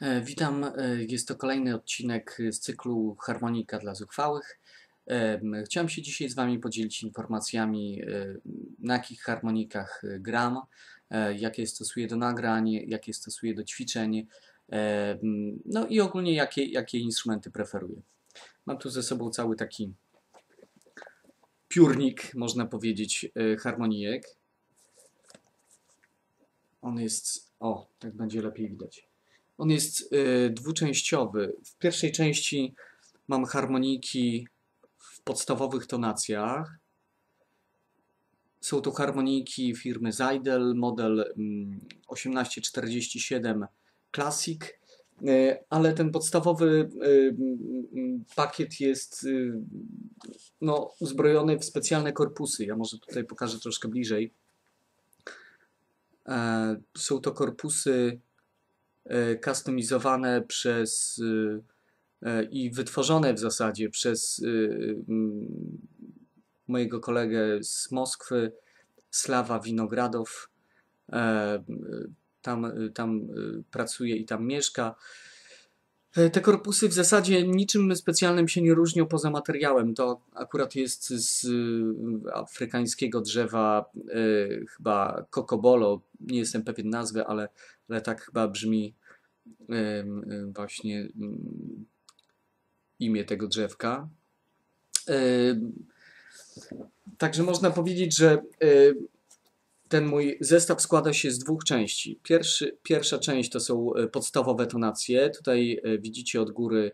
E, Witam. e, Jest to kolejny odcinek z cyklu Harmonika dla zuchwałych. E, Chciałem się dzisiaj z Wami podzielić informacjami, na jakich harmonikach gram, jakie stosuję do nagrań, jakie stosuję do ćwiczeń, no i ogólnie jakie, jakie instrumenty preferuję. Mam tu ze sobą cały taki piórnik, można powiedzieć, harmonijek. On jest, o, tak będzie lepiej widać. On jest y, dwuczęściowy. W pierwszej części mam harmoniki w podstawowych tonacjach. Są to harmoniki firmy Zeidel, model mm, 1847 Classic, y, ale ten podstawowy y, mm, pakiet jest y, no, uzbrojony w specjalne korpusy. Ja może tutaj pokażę troszkę bliżej. E, Są to korpusy e, customizowane przez e, e, i wytworzone w zasadzie przez e, mojego kolegę z Moskwy, Slawa Winogradow. E, Tam, tam e, pracuje i tam mieszka. E, Te korpusy w zasadzie niczym specjalnym się nie różnią poza materiałem. To akurat jest z e, afrykańskiego drzewa, e, chyba kokobolo, nie jestem pewien nazwy, ale, ale tak chyba brzmi em, em, właśnie mm, imię tego drzewka. Także można powiedzieć, że ten mój zestaw składa się z dwóch części. Pierwszy, pierwsza część to są e, podstawowe tonacje. Tutaj e, widzicie od góry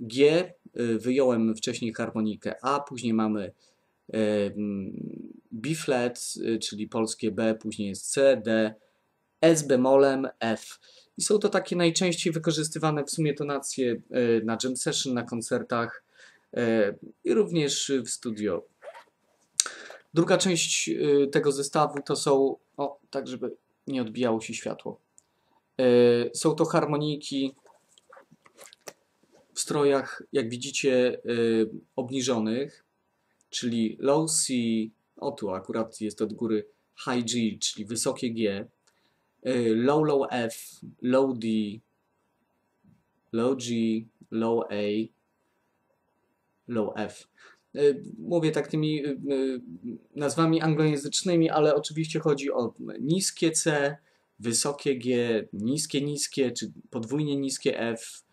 G. e, Wyjąłem wcześniej harmonikę A, później mamy mm, B flat, e, czyli polskie B, później jest C, D, S bemolem, F. I są to takie najczęściej wykorzystywane w sumie tonacje na jam session, na koncertach i również w studio. Druga część e, tego zestawu to są, o, tak żeby nie odbijało się światło. E, Są to harmoniki w strojach, jak widzicie, e, obniżonych, czyli low C, o tu akurat jest od góry high G, czyli wysokie G, low low F, low D, low G, low A, low F. E, Mówię tak tymi e, e, nazwami anglojęzycznymi, ale oczywiście chodzi o niskie C, wysokie G, niskie niskie, czy podwójnie niskie F,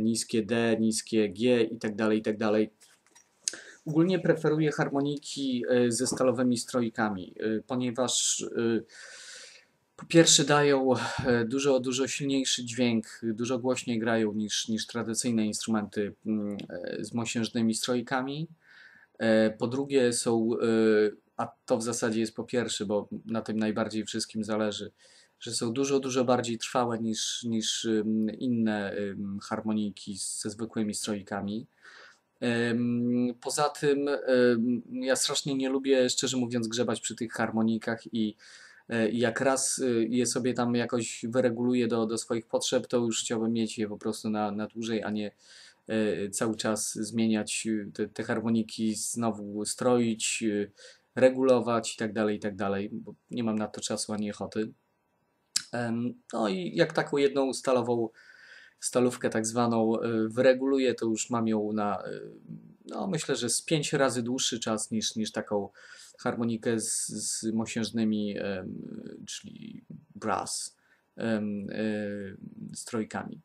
niskie D, niskie G i tak dalej, i tak dalej. Ogólnie preferuję harmoniki ze stalowymi strojkami, ponieważ po pierwsze dają e, dużo, dużo silniejszy dźwięk, dużo głośniej grają niż, niż tradycyjne instrumenty mm, e, z mosiężnymi strojkami. E, Po drugie są, a to w zasadzie jest po pierwsze, bo na tym najbardziej wszystkim zależy, że są dużo, dużo bardziej trwałe niż, niż inne harmoniki ze zwykłymi strojkami. Poza tym ym, ja strasznie nie lubię, szczerze mówiąc, grzebać przy tych harmonikach i i jak raz y, je sobie tam jakoś wyreguluję do, do swoich potrzeb, to już chciałbym mieć je po prostu na, na dłużej, a nie e, cały czas zmieniać te, te harmoniki, znowu stroić, regulować i tak dalej, i tak dalej, bo nie mam na to czasu ani ochoty. No i jak taką jedną stalową stalówkę tak zwaną wyreguluję, to już mam ją na, no myślę, że z pięć razy dłuższy czas niż, niż taką harmonikę z, z mosiężnymi, czyli brass strojkami.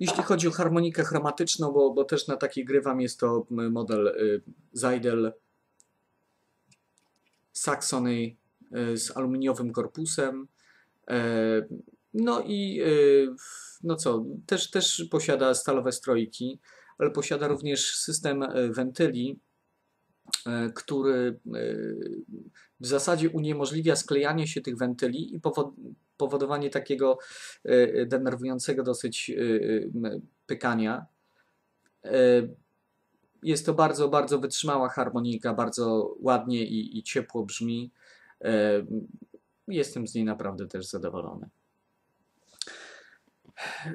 Jeśli chodzi o harmonikę chromatyczną, bo, bo też na takiej grywam, jest to model y, Zeidel Saxony y, z aluminiowym korpusem. E, No i y, no co, też, też posiada stalowe strojki, ale posiada również system e, wentyli, e, który e, w zasadzie uniemożliwia sklejanie się tych wentyli i powo- powodowanie takiego denerwującego dosyć pykania. Jest to bardzo, bardzo wytrzymała harmonika, bardzo ładnie i, i ciepło brzmi. Jestem z niej naprawdę też zadowolony.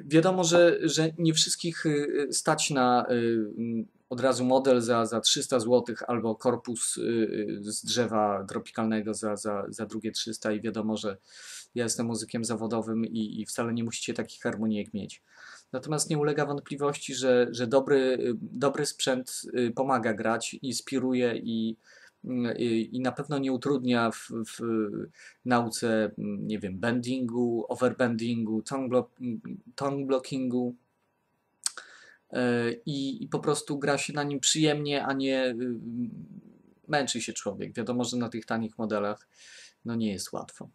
Wiadomo, że, że nie wszystkich y, stać na y, mm, od razu model za, za 300 zł albo korpus y, z drzewa tropikalnego za, za, za drugie 300 i wiadomo, że ja jestem muzykiem zawodowym i, i wcale nie musicie takich harmonijek mieć. Natomiast nie ulega wątpliwości, że, że dobry, dobry sprzęt pomaga grać, inspiruje i, i, na pewno nie utrudnia w, w nauce, nie wiem, bendingu, overbendingu, tongue, tongue blockingu i, i po prostu gra się na nim przyjemnie, a nie y, męczy się człowiek. Wiadomo, że na tych tanich modelach no nie jest łatwo.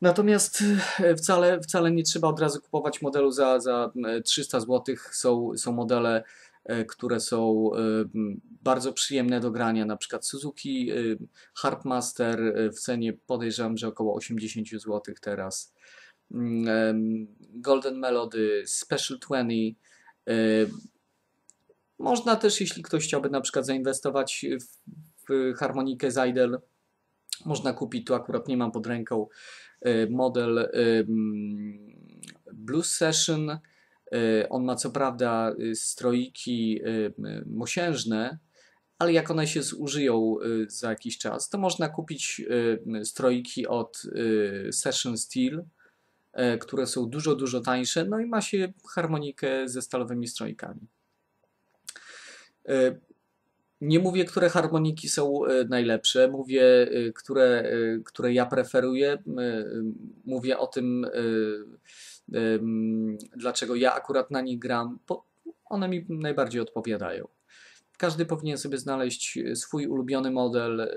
Natomiast y, wcale, wcale nie trzeba od razu kupować modelu za, za 300 zł. Są, są modele, które są bardzo przyjemne do grania, na przykład Suzuki Harpmaster w cenie podejrzewam, że około 80 zł teraz. Mm, Golden Melody, Special 20, Y, można też, jeśli ktoś chciałby na przykład zainwestować w, harmonikę Zajdel, można kupić, tu akurat nie mam pod ręką, model Blues Session. Y, on ma co prawda stroiki mosiężne, ale jak one się zużyją za jakiś czas, to można kupić stroiki od Session Steel, które są dużo, dużo tańsze, no i ma się harmonikę ze stalowymi strojkami. Nie mówię, które harmoniki są najlepsze, mówię, które, które ja preferuję. Mówię o tym, dlaczego ja akurat na nich gram. One mi najbardziej odpowiadają. Każdy powinien sobie znaleźć swój ulubiony model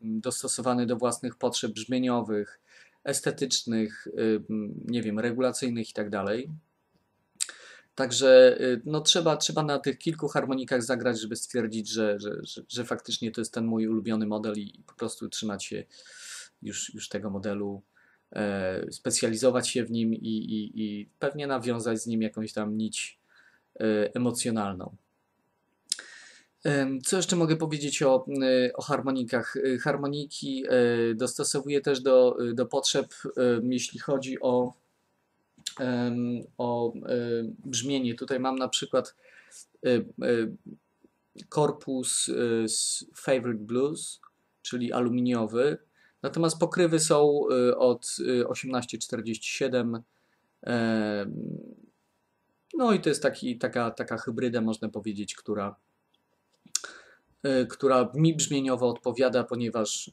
dostosowany do własnych potrzeb brzmieniowych, estetycznych, y, nie wiem, regulacyjnych i tak. Także no, trzeba, trzeba na tych kilku harmonikach zagrać, żeby stwierdzić, że, że, że, że faktycznie to jest ten mój ulubiony model i po prostu trzymać się już, już tego modelu, e, specjalizować się w nim i, i, i pewnie nawiązać z nim jakąś tam nić e, emocjonalną. Co jeszcze mogę powiedzieć o, y, o harmonikach? Harmoniki dostosowuję też do, do potrzeb, jeśli chodzi o, o brzmienie. Tutaj mam na przykład korpus z Favorite Blues, czyli aluminiowy. Natomiast pokrywy są od 1847. No i to jest taki, taka, taka hybryda, można powiedzieć, która E, która mi brzmieniowo odpowiada, ponieważ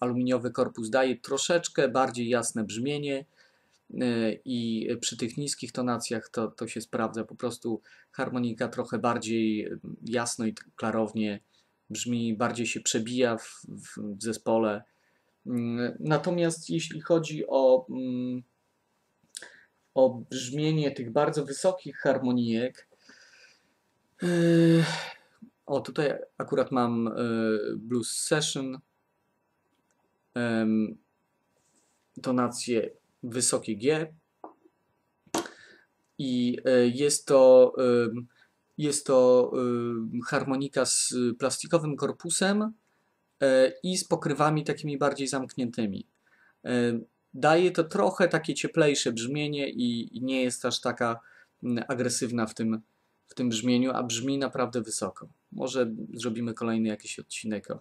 aluminiowy korpus daje troszeczkę bardziej jasne brzmienie i przy tych niskich tonacjach to, to się sprawdza. Po prostu harmonika trochę bardziej jasno i klarownie brzmi, bardziej się przebija w, w zespole. Mm, natomiast jeśli chodzi o, mm, o brzmienie tych bardzo wysokich harmonijek, o, tutaj akurat mam y, Blues Session, tonację wysokie G i y, jest to, jest to harmonika z plastikowym korpusem. y, i z pokrywami takimi bardziej zamkniętymi. Daje to trochę takie cieplejsze brzmienie i nie jest aż taka mm, agresywna w tym, w tym brzmieniu, a brzmi naprawdę wysoko. Może zrobimy kolejny jakiś odcinek o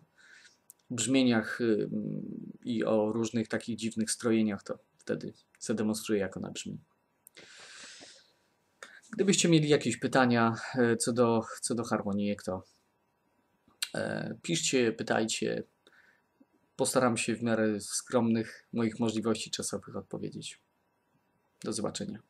brzmieniach y, i o różnych takich dziwnych strojeniach, to wtedy zademonstruję, jak ona brzmi. Gdybyście mieli jakieś pytania e, co do, co do harmonijek, to e, piszcie, pytajcie. Postaram się w miarę skromnych moich możliwości czasowych odpowiedzieć. Do zobaczenia.